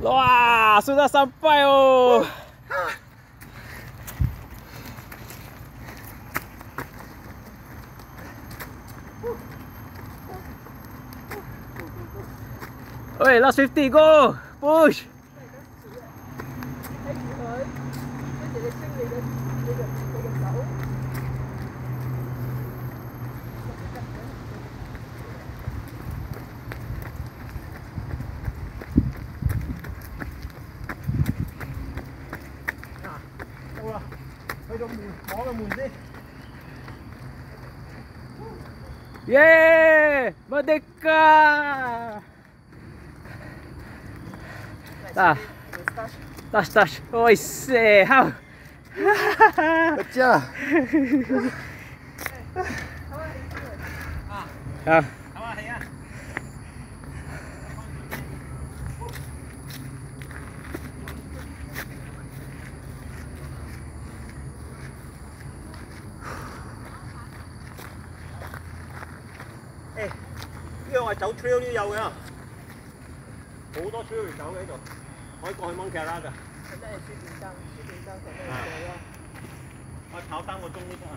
Wah, sudah sampai oh. Oi, last 50, go! Push! Yeah! Merdeka! Dah. Touch, touch. Oi, say, how? Pecah. Ah. 呢個係走 trail 都有嘅，好多 trail 走喺度，可以過去 monkey 啦㗎。真係雪橋山，雪橋山上面有，我跑三個鐘都真係